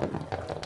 何?